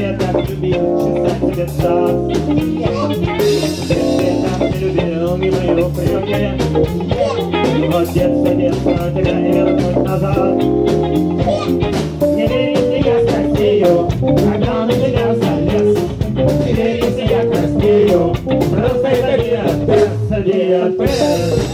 я так любил чесать детстве я так не любил милые упреки. Вот детство, детство, тебя не вернуть назад. Не верите, я краснею, когда на тебя залез. Не верите, я краснею, просто это диатез, диатез.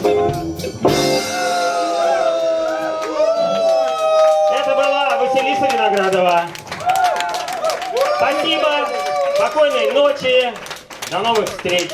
Это была Василиса Виноградова. Спасибо, спокойной ночи, до новых встреч.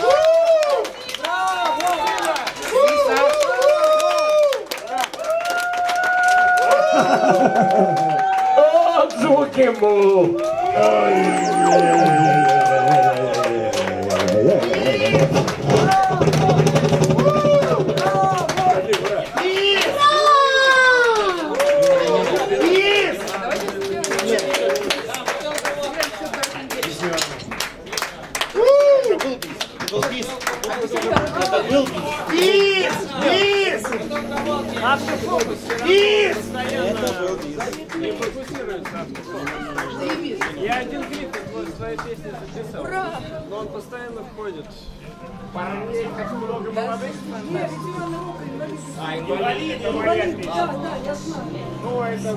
О, звуки му! Я один клип из твоей песни записал. Но он постоянно входит. Парней так много молодых. А, инвалид, инвалид. Ну, это